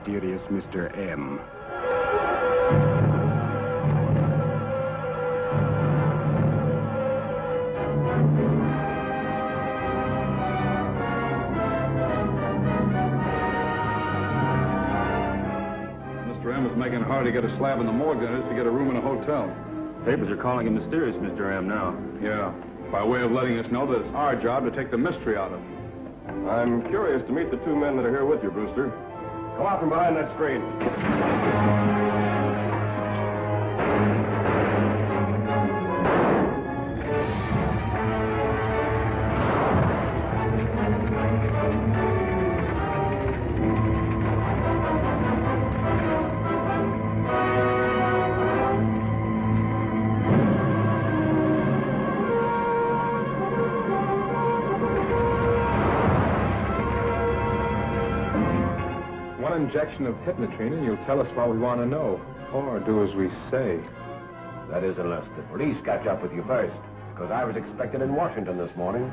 mysterious Mr. M. Mr. M was making it hard to get a slab in the morgue than it is to get a room in a hotel. Papers are calling him mysterious Mr. M now. Yeah, by way of letting us know that it's our job to take the mystery out of it. I'm curious to meet the two men that are here with you, Brewster. Come out from behind that screen. one injection of hypnotreme and you'll tell us what we want to know. Or do as we say. That is unless the police catch up with you first, because I was expected in Washington this morning.